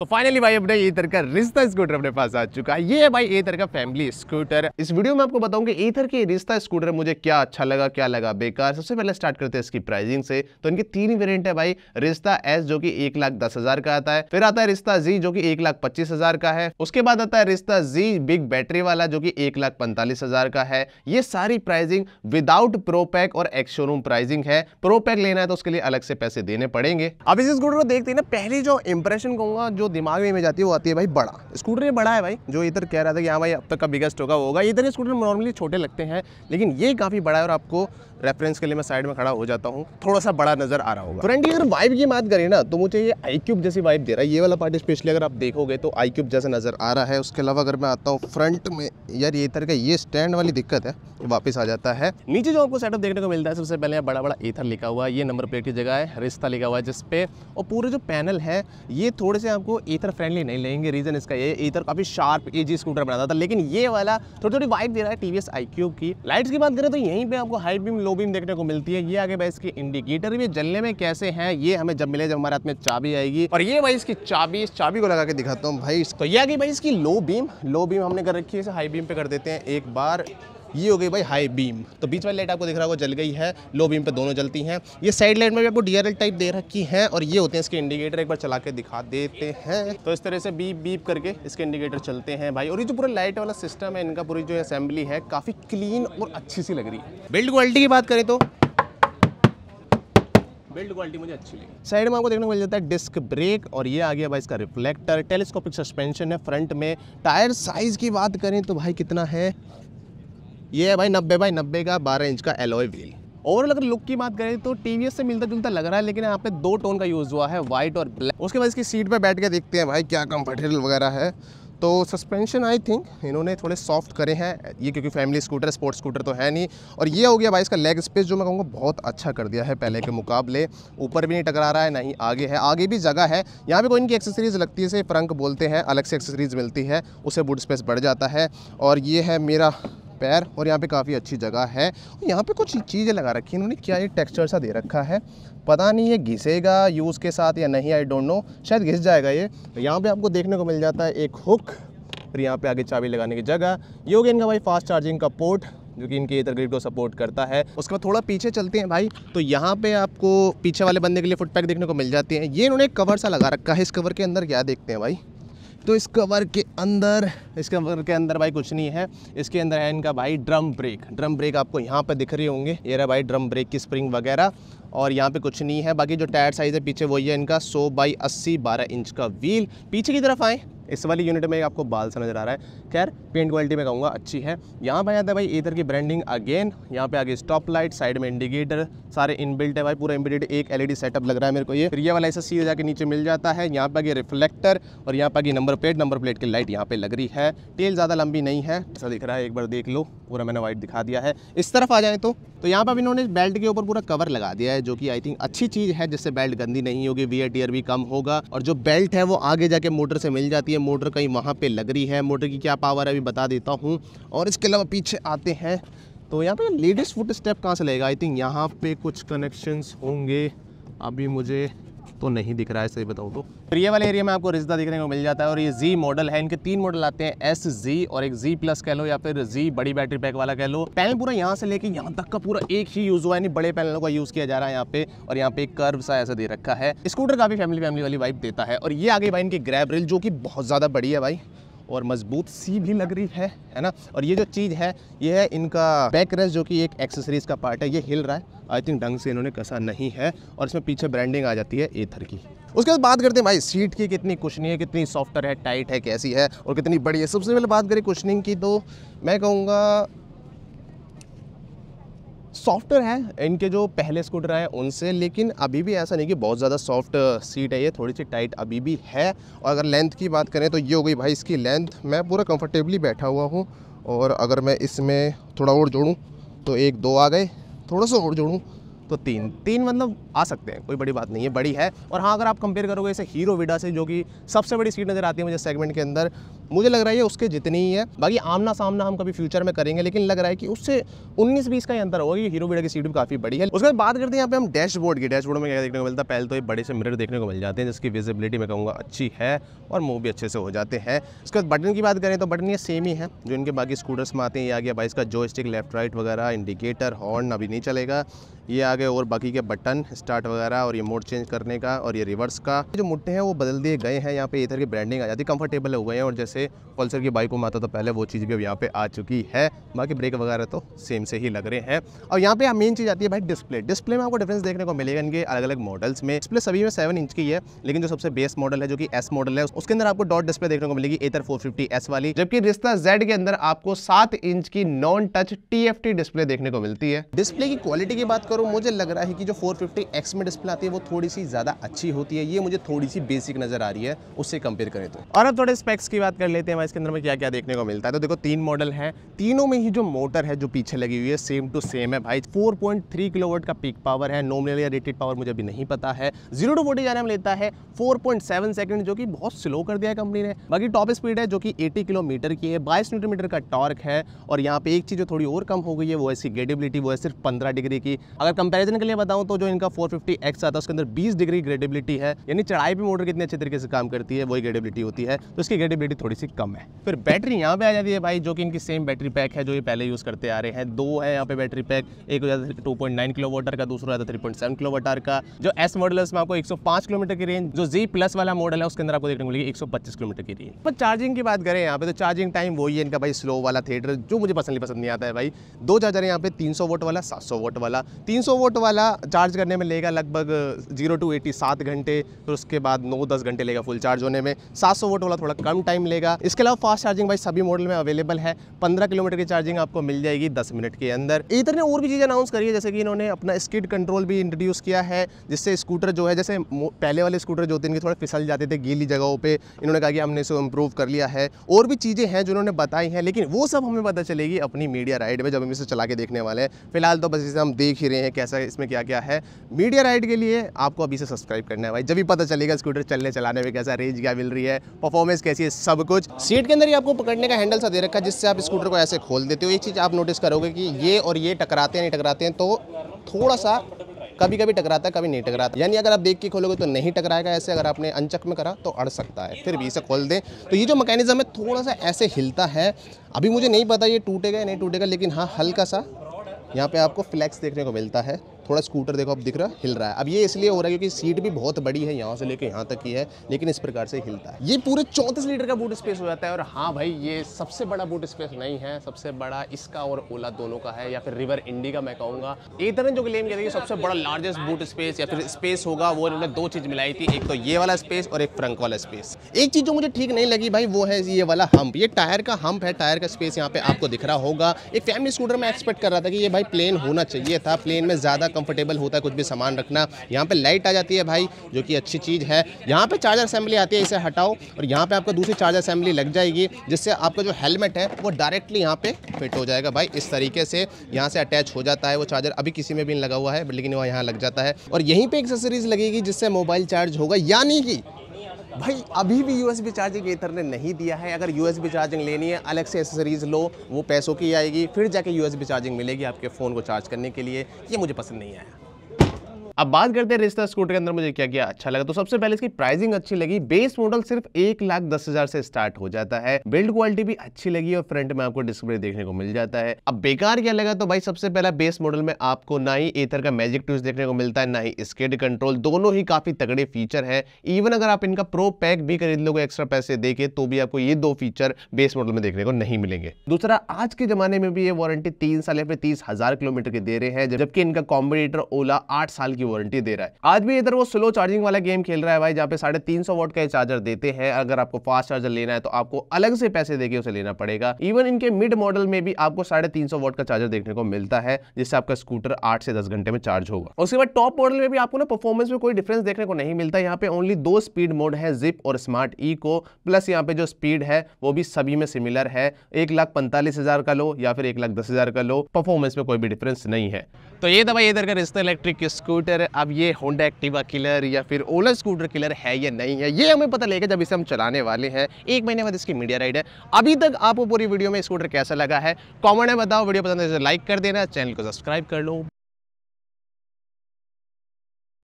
तो फाइनली भाई अपने ईथर का रिश्ता स्कूटर अपने पास आ चुका है। ये है भाई ईथर का फैमिली स्कूटर इस वीडियो में आपको बताऊँगा ईथर के रिश्ता स्कूटर मुझे क्या अच्छा लगा, क्या लगा बेकार। सबसे पहले स्टार्ट करते हैं इसकी प्राइसिंग से। तो इनके तीन वेरिएंट है भाई। रिश्ता एस जो कि एक लाख दस हज़ार का आता है। फिर आता है रिश्ता जी जो कि एक लाख पच्चीस हज़ार का है। उसके बाद आता है रिश्ता जी बिग बैटरी वाला जो कि एक लाख पैंतालीस हज़ार का है। ये सारी प्राइसिंग विदाउट प्रो पैक और एक्स शोरूम प्राइसिंग है। प्रो पैक लेना है तो उसके लिए अलग से पैसे देने पड़ेंगे। अब इस स्कूटर को देखते हैं ना, पहली जो इंप्रेशन कहूँगा, जो दिमाग में जाती है, वो आती है भाई बड़ा। स्कूटर ये बड़ा है भाई, जो इधर कह रहा था कि हाँ भाई अब तक का बिगेस्ट होगा, वो होगा। इधर स्कूटर नॉर्मली छोटे लगते हैं, लेकिन ये काफ़ी बड़ा है और आपको रेफरेंस के लिए मैं साइड में खड़ा हो जाता हूँ। थोड़ा सा बड़ा नज़र आ रहा होगा। फ्रेंड अगर वाइब की बात करें ना तो मुझे ये आई क्यूब जैसी वाइब दे रहा है। ये वाला पार्टी स्पेशली अगर आप देखोगे तो आई क्यूब जैसा नज़र आ रहा है। उसके अलावा अगर मैं आता हूँ फ्रंट में यार ये तरह का ये स्टैंड वाली दिक्कत है। वापस आ जाता है। नीचे जो आपको सेटअप देखने को मिलता है सबसे पहले बड़ा बड़ा एथर लिखा हुआ है। ये नंबर प्लेट की जगह है रिश्ता लिखा हुआ है जिसपे और पूरे जो पैनल है ये थोड़े से आपको एथर फ्रेंडली नहीं लेंगे रीजन इसका ये एथर काफ़ी शार्प एजी स्कूटर बनाता था। लेकिन ये वाला थोड़ी थोड़ी वाइब दे रहा है टीवीएस आई की। लाइट्स की बात करें तो यहीं पे आपको हाइट बीम लो बीम देखने को मिलती है। ये आगे भाई इसकी इंडिकेटर भी जलने में कैसे हैं, ये हमें जब मिले जब हमारे हाथ में चाबी आएगी। और ये भाई इसकी चाबी, इस चाबी को लगा के दिखाता हूँ भाई तो ये आगे भाई इसकी लो बीम लो बीम हमने कर रखी है, इसे हाई बीम पे कर देते हैं एक बार। ये हो गई भाई हाई बीम तो बीच वाली लाइट आपको दिख रहा होगा, जल गई है लो बीम पे दोनों जलती हैं। ये साइड लाइट में भी आपको डीआरएल टाइप दे रखी है और ये होते हैं इसके इंडिकेटर एक बार चला के दिखा देते हैं। तो इस तरह से बीप बीप करके इसके इंडिकेटर चलते हैं भाई। और ये जो पूरा लाइट वाला सिस्टम है, इनका पूरी जो असेंबली है, काफ़ी क्लीन और अच्छी सी लग रही है। बिल्ड क्वालिटी की बात करें तो बिल्ड क्वालिटी मुझे अच्छी लगी। साइड में आपको देखने को मिल जाता है डिस्क ब्रेक और ये आ गया भाई इसका रिफ्लेक्टर टेलीस्कोपिक सस्पेंशन है फ्रंट में। टायर साइज़ की बात करें तो भाई कितना है? ये है भाई नब्बे बाई नब्बे का बारह इंच का एलोए व्हील ओवरऑल अगर लुक की बात करें तो टीवीएस से मिलता जुलता लग रहा है, लेकिन यहाँ पे दो टोन का यूज़ हुआ है व्हाइट और ब्लैक उसके बाद इसकी सीट पे बैठ के देखते हैं भाई क्या कंफर्टेबल वगैरह है। तो सस्पेंशन आई थिंक इन्होंने थोड़े सॉफ्ट करे हैं, ये क्योंकि फैमिली स्कूटर स्पोर्ट्स स्कूटर तो है नहीं। और ये हो गया भाई इसका लेग स्पेस जो मैं कहूँगा बहुत अच्छा कर दिया है पहले के मुकाबले। ऊपर भी नहीं टकरा रहा है नहीं आगे है। आगे भी जगह है। यहाँ पे कोई इनकी एक्सेसरीज़ लगती है, इसे फ्रंक बोलते हैं, अलग से एक्सेसरीज़ मिलती है, उसे बुट स्पेस बढ़ जाता है। और ये है मेरा पैर और यहाँ पे काफ़ी अच्छी जगह है। यहाँ पे कुछ चीज़ें लगा रखी हैं। इन्होंने क्या ये टेक्सचर सा दे रखा है? पता नहीं ये घिसेगा यूज़ के साथ या नहीं आई डोंट नो शायद घिस जाएगा ये। तो यहाँ पे आपको देखने को मिल जाता है एक हुक फिर यहाँ पे आगे चाबी लगाने की जगह। ये हो गया इनका भाई फास्ट चार्जिंग का पोर्ट जो कि इनके इधर ग्रिड को सपोर्ट करता है। उसके बाद थोड़ा पीछे चलते हैं भाई। तो यहाँ पे आपको पीछे वाले बंदे के लिए फुट पैक देखने को मिल जाती है। ये इन्होंने कवर सा लगा रखा है। इस कवर के अंदर क्या देखते हैं भाई? तो इस कवर के अंदर इस कवर के अंदर भाई कुछ नहीं है। इसके अंदर है इनका भाई ड्रम ब्रेक ड्रम ब्रेक आपको यहाँ पर दिख रहे होंगे। ये रहा भाई ड्रम ब्रेक की स्प्रिंग वगैरह। और यहाँ पे कुछ नहीं है। बाकी जो टायर साइज़ है, पीछे वही है इनका। 100 बाई 80 12 इंच का व्हील पीछे की तरफ़ आए। इस वाली यूनिट में आपको बाल सा नज़र आ रहा है। खैर पेंट क्वालिटी में कहूँगा अच्छी है। यहाँ पे आता है भाई, इधर की ब्रांडिंग अगेन यहाँ पे आगे स्टॉप लाइट साइड में इंडिकेटर सारे इनबिल्ट है भाई, पूरा इनबिल्ट एक एलईडी सेटअप लग रहा है मेरे को ये। फिर ये वाला ऐसा सीधे जाके नीचे मिल जाता है, यहाँ पे आगे रिफ्लेक्टर और यहाँ पे आगे नंबर प्लेट नंबर प्लेट की लाइट यहाँ पे लग रही है। टेल ज़्यादा लंबी नहीं है, ऐसा दिख रहा है, एक बार देख लो, पूरा मैंने वाइट दिखा दिया है। इस तरफ़ आ जाए तो तो यहाँ पर इन्होंने बेल्ट के ऊपर पूरा कवर लगा दिया है, जो कि आई थिंक अच्छी चीज़ है, जिससे बेल्ट गंदी नहीं होगी वी टीयर भी कम होगा और जो बेल्ट है वो आगे जाके मोटर से मिल जाती है। मोटर कहीं वहाँ पे लग रही है। मोटर की क्या पावर है अभी बता देता हूँ। और इसके अलावा पीछे आते हैं। तो यहाँ पे लेडीज़ फुट स्टेप कहाँ से लगेगा आई थिंक यहाँ पे कुछ कनेक्शंस होंगे। अभी मुझे तो नहीं दिख रहा है, सही बताऊँ तो। ये वाले एरिया में आपको रिश्ता देखने को मिल जाता है और ये जी मॉडल है। इनके तीन मॉडल आते हैं एस जी और एक जी प्लस कह लो या फिर जी बड़ी बैटरी पैक वाला कह लो। पैनल पूरा यहाँ से लेके यहाँ तक का पूरा एक ही यूज़ हुआ है। बड़े पैनलों का यूज़ किया जा रहा है यहाँ पे और यहाँ पे एक कर्व सा ऐसा दे रखा है। स्कूटर काफ़ी फैमिली फैमिली वाली वाइप देता है। और ये आगे भाई इनकी ग्रैब रिल जो की बहुत ज़्यादा बड़ी है भाई। और मज़बूत सी भी लग रही है है ना? और ये जो चीज़ है, ये है इनका बैक रेस्ट जो कि एक एक्सेसरीज का पार्ट है, ये हिल रहा है। आई थिंक ढंग से इन्होंने कसा नहीं है और इसमें पीछे ब्रांडिंग आ जाती है एथर की। उसके बाद बात करते हैं भाई सीट की कितनी कुशनी है, कितनी सॉफ्टर है टाइट है, कैसी है और कितनी बड़ी है? सबसे पहले बात करें कुशनिंग की तो मैं कहूँगा सॉफ्टर है, इनके जो पहले स्कूटर आए उनसे, लेकिन अभी भी ऐसा नहीं कि बहुत ज़्यादा सॉफ्ट सीट है ये थोड़ी सी टाइट अभी भी है। और अगर लेंथ की बात करें तो ये हो गई भाई इसकी लेंथ मैं पूरा कंफर्टेबली बैठा हुआ हूँ। और अगर मैं इसमें थोड़ा और जोड़ूँ तो एक, दो आ गए, थोड़ा सा और जोड़ूँ तो तीन। तीन मतलब आ सकते हैं, कोई बड़ी बात नहीं है, बड़ी है। और हाँ अगर आप कंपेयर करोगे इसे हीरो विडा से, जो कि सबसे बड़ी सीट नज़र आती है मुझे सेगमेंट के अंदर मुझे लग रहा है ये उसके जितनी ही है। बाकी आमना सामना हम कभी फ्यूचर में करेंगे, लेकिन लग रहा है कि उससे 19-20 का ही अंतर होगा ये हीरो वीडा की सीट भी काफ़ी बड़ी है। उसके बाद बात करते हैं यहाँ पे हम डैशबोर्ड की। डैशबोर्ड में क्या देखने को मिलता है? पहले तो ये बड़े से मिरर देखने को मिल जाते हैं, जिसकी विजिबिलिटी मैं कहूँगा अच्छी है और मूव भी अच्छे से हो जाते हैं। उसके बाद बटन की बात करें तो बटन ये सेम ही है, जो इनके बाकी स्कूटर्स में आते हैं, ये आ गया भाई का जो स्टिक लेफ़्ट राइट वगैरह इंडिकेटर हॉर्न अभी नहीं चलेगा। ये आ गए और बाकी के बटन स्टार्ट वगैरह और ये मोड चेंज करने का और ये रिवर्स का। जो मुट्टे हैं वो बदल दिए गए हैं, यहाँ पे इधर की ब्रांडिंग आ जाती कंफर्टेबल हो गए हैं और जैसे पल्सर की बाइकों में आता तो पहले वो चीज़ भी अब यहाँ पे आ चुकी है। बाकी ब्रेक वगैरह तो सेम से ही लग रहे हैं। और यहाँ पे मेन चीज़ आती है भाई डिस्प्ले डिस्प्ले में आपको डिफरेंस देखने को मिलेगा इनके अलग अलग मॉडल्स में। डिस्प्ले सभी में सेवन इंच की है, लेकिन जो सबसे बेस्ट मॉडल है, जो कि एस मॉडल है उसके अंदर आपको डॉट डिस्प्ले देखने को मिलेगी एतर फोर एस वाली। जबकि रिश्ता जेड के अंदर आपको सात इंच की नॉन टच टीएफटी डिस्प्ले देखने को मिलती है। डिस्प्ले की क्वालिटी की बात करूँ मुझे लग रहा है कि जो 450X में डिस्प्ले आती है, वो थोड़ी सी ज़्यादा अच्छी होती है। ये मुझे थोड़ी सी बेसिक नज़र आ रही है, उससे कंपेयर करें तो। और अब थोड़े स्पेक्स की बात कर लेते हैं इसके अंदर में क्या क्या देखने को मिलता है। तो देखो, तीन मॉडल है। तीनों में ही जो मोटर है, जो पीछे लगी हुई है सेम टू सेम है भाई। फोर किलोवाट का पीक पावर है नॉमिनल या रेटेड पावर मुझे अभी नहीं पता है। ज़ीरो टू फोर्टी जाने में लेता है, फोर सेकंड जो कि बहुत स्लो कर दिया है कंपनी ने। बाकी टॉप स्पीड है, जो कि 80 किलोमीटर की है। बाईस मीटर का टॉर्क है, और यहाँ पे एक चीज़ जो थोड़ी और कम हो गई है, वो ऐसी गेडेबिलिटी वो है सिर्फ़ 15 डिग्री की। अगर कंपैरिजन के लिए बताऊँ तो जो इनका 450X आता है, उसके अंदर 20 डिग्री ग्रेडेबिलिटी है, यानी चढ़ाई पे मोटर कितने अच्छे तरीके से काम करती है, वही ग्रेडेबिलिटी होती है तो इसकी ग्रेडेबिलिटी थोड़ी सी कम है। फिर बैटरी यहाँ पे आ जाती है भाई, जो कि इनकी सेम बैटरी पैक है, जो ये पहले यूज़ करते आ रहे हैं। दो है यहाँ पे बैटरी पैक एक हो जाता है टू किलो वाटर का, दूसरा आता है थ्री पॉइंट किलो वाटर का। जो एस मॉडल है, उसमें आपको एक किलोमीटर की रेंज जो जी प्लस वाला मॉडल है, उसके अंदर आपको देखने को मिलेगी एक किलोमीटर की रेंज पर चार्जिंग की बात करें यहाँ पे तो चार्जिंग टाइम वही है इनका भाई स्लो वाला थिएटर जो मुझे पसंद पसंद नहीं आता है भाई। दो चार्जर यहाँ पे 300 वोट वाला 700 वोट वाला 300 वोट वाला चार्ज करने में लेगा लगभग ज़ीरो टू एटी सात घंटे, फिर उसके बाद नौ दस घंटे लेगा फुल चार्ज होने में। 700 वोट वाला थोड़ा कम टाइम लेगा। इसके अलावा फास्ट चार्जिंग भाई सभी मॉडल में अवेलेबल है। पंद्रह किलोमीटर की चार्जिंग आपको मिल जाएगी दस मिनट के अंदर। इधर ने और भी चीज़ें अनाउंस करी है, जैसे कि इन्होंने अपना स्किड कंट्रोल भी इंट्रोड्यूस किया है, जिससे स्कूटर जो है, जैसे पहले वाले स्कूटर जो थे हैं थोड़े फिसल जाते थे गीली जगहों पर इन्होंने कहा कि हमने इसे इम्प्रूव कर लिया है। और भी चीज़ें हैं जो उन्होंने बताई हैं, लेकिन वो सब हमें पता चलेगी अपनी मीडिया राइड में, जब हम इसे चला के देखने वाले हैं। फ़िलहाल तो बस इसे हम देख ही रहे हैं। कैसा इसमें क्या क्या है। मीडिया राइड के लिए आपको अभी से सब्सक्राइब करना है भाई। जब भी पता चलेगा स्कूटर चलने चलाने में कैसा रेंज क्या मिल रही है परफॉर्मेंस कैसी है, सब कुछ सीट के अंदर ही आपको पकड़ने का हैंडल सा दे रखा है, जिससे आप स्कूटर को ऐसे खोल देते हो। एक चीज़ आप नोटिस करोगे कि ये और ये टकराते हैं, नहीं टकराते हैं तो थोड़ा सा कभी कभी टकराता है, कभी नहीं टकराता। यानी अगर आप देख के खोलोगे तो नहीं टकराएगा, ऐसे अगर आपने अनचक में करा तो अड़ सकता है, फिर भी इसे खोल दें। तो ये जो मैकेनिज्म है, थोड़ा सा ऐसे हिलता है। अभी मुझे नहीं पता ये टूटेगा या नहीं टूटेगा, लेकिन हाँ हल्का सा यहाँ पे आपको फ्लैक्स देखने को मिलता है। थोड़ा स्कूटर देखो, अब दिख रहा है, हिल रहा है। अब ये इसलिए हो रहा है क्योंकि सीट भी बहुत बड़ी है, यहाँ से लेकर यहाँ तक की है, लेकिन इस प्रकार से हिलता है। ये पूरे चौंतीस लीटर का बूट स्पेस हो जाता है, और हाँ भाई, ये सबसे बड़ा बूट स्पेस नहीं है, सबसे बड़ा इसका और ओला दोनों का है, या फिर रिवर इंडी का मैं कहूँगा। इधर जो क्लेम किया सबसे बड़ा लार्जेस्ट बूट स्पेस या फिर स्पेस होगा, वो इन्होंने दो चीज़ मिलाई थी, एक तो ये वाला स्पेस और एक फ्रंक वाला स्पेस एक चीज़ जो मुझे ठीक नहीं लगी भाई, वो है ये वाला हम्प ये टायर का हम्प है, टायर का स्पेस यहाँ पे आपको दिख रहा होगा। एक फैमिली स्कूटर में एक्सपेक्ट कर रहा था कि ये भाई प्लेन होना चाहिए था प्लेन में ज़्यादा कंफर्टेबल होता है, कुछ भी सामान रखना। यहाँ पे लाइट आ जाती है भाई, जो कि अच्छी चीज़ है। यहाँ पे चार्जर असेंबली आती है, इसे हटाओ और यहाँ पे आपका दूसरी चार्जर असेंबली लग जाएगी, जिससे आपका जो हेलमेट है, वो डायरेक्टली यहाँ पे फिट हो जाएगा भाई। इस तरीके से यहाँ से अटैच हो जाता है वो चार्जर अभी किसी में भी लगा हुआ है, लेकिन वह यहाँ लग जाता है। और यहीं पर एक्सेसरीज लगेगी, जिससे मोबाइल चार्ज होगा, यानी कि भाई, अभी भी यूएसबी चार्जिंग एथर ने नहीं दिया है। अगर यूएसबी चार्जिंग लेनी है अलग से एसेसरीज लो, वो पैसों की आएगी, फिर जाके यूएसबी चार्जिंग मिलेगी आपके फ़ोन को चार्ज करने के लिए। ये मुझे पसंद नहीं आया। अब बात करते हैं रिश्ता स्कूटर के अंदर, मुझे क्या क्या अच्छा लगा? तो सबसे पहले इसकी प्राइसिंग अच्छी लगी। बेस मॉडल सिर्फ़ एक लाख दस हज़ार से स्टार्ट हो जाता है। बिल्ड क्वालिटी भी अच्छी लगी और फ्रंट में आपको डिस्प्ले देखने को मिल जाता है। अब बेकार क्या लगा? तो भाई, सबसे पहला बेस मॉडल में आपको ना ही एथर का मैजिक टूज देखने को मिलता है, ना ही स्केड कंट्रोल दोनों ही काफ़ी तगड़े फीचर है। इवन अगर आप इनका प्रो पैक भी खरीद लोगे एक्स्ट्रा पैसे देके तो भी आपको ये दो फीचर बेस मॉडल में देखने को नहीं मिलेंगे। दूसरा, आज के जमाने में भी ये वारंटी तीन साल या फिर तीस हज़ार किलोमीटर के दे रहे हैं, जबकि इनका कॉम्बिनेटर ओला आठ साल की वारंटी दे रहा है। आज भी इधर वो स्लो चार्जिंग वाला गेम खेल रहा है भाई, जहाँ पे साढ़े तीन सौ वोट का चार्जर देते हैं। अगर आपको फास्ट चार्जर लेना है तो आपको अलग से पैसे देके उसे लेना पड़ेगा। इवन इनके मिड मॉडल में भी आपको साढ़े तीन सौ वोट का चार्जर देखने को मिलता है, जिससे आपका स्कूटर आठ से दस घंटे में चार्ज होगा। उसके बाद टॉप मॉडल में भी आपको ना परफॉर्मेंस में कोई डिफरेंस देखने को नहीं मिलता। यहाँ पे ओनली दो स्पीड मोड है जिप और स्मार्ट ई को प्लस यहाँ पे जो स्पीड है, वो भी सभी में सिमिलर है। एक लाख पैंतालीस हज़ार का लो या फिर एक लाख दस हज़ार का लो। परफॉर्मेंस में कोई भी डिफरेंस नहीं है। तो ये दवाई इधर का रिश्ता इलेक्ट्रिक स्कूटर स्कूटर अब ये होंडा एक्टिवा किलर या फिर ओला स्कूटर किलर है या नहीं है, ये हमें पता लगेगा जब इसे हम चलाने वाले हैं। एक महीने बाद इसकी मीडिया राइड है। अभी तक आपको पूरी वीडियो में स्कूटर कैसा लगा है? कॉमेंट में बताओ वीडियो पसंद है तो लाइक कर देना चैनल को सब्सक्राइब कर लो।